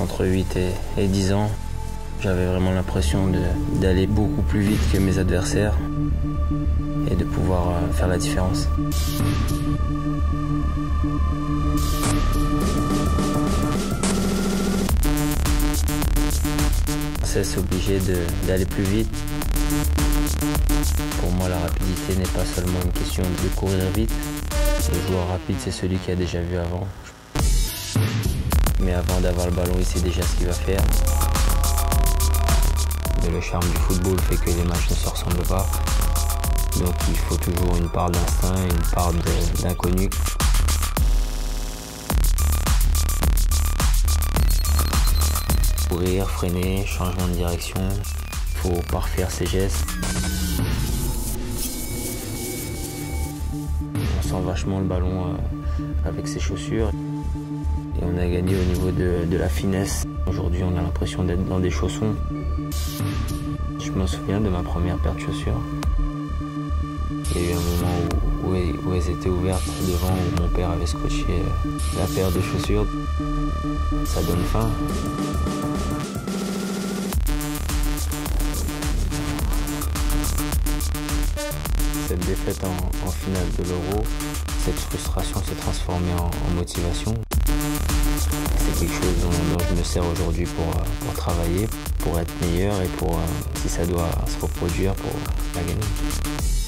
entre 8 et, 10 ans. J'avais vraiment l'impression d'aller beaucoup plus vite que mes adversaires et de pouvoir euh, faire la différence. C'est obligé d'aller plus vite. Pour moi, la rapidité n'est pas seulement une question de courir vite. Le joueur rapide, c'est celui qui a déjà vu avant. Mais avant d'avoir le ballon, il sait déjà ce qu'il va faire. Mais le charme du football fait que les matchs ne se ressemblent pas. Donc il faut toujours une part d'instinct et une part d'inconnu. Courir, freiner, changement de direction, faut parfaire ses gestes. Sent vachement le ballon euh, avec ses chaussures. Et on a gagné au niveau de, la finesse. Aujourd'hui, on a l'impression d'être dans des chaussons. Je me souviens de ma première paire de chaussures. Il y a eu un moment où, elles étaient ouvertes devant, où mon père avait scotché euh, la paire de chaussures. Ça donne faim. Cette défaite en, finale de l'Euro, cette frustration s'est transformée en, motivation. C'est quelque chose dont, je me sers aujourd'hui pour, pour travailler, pour être meilleur et pour, euh, si ça doit se reproduire, pour la gagner.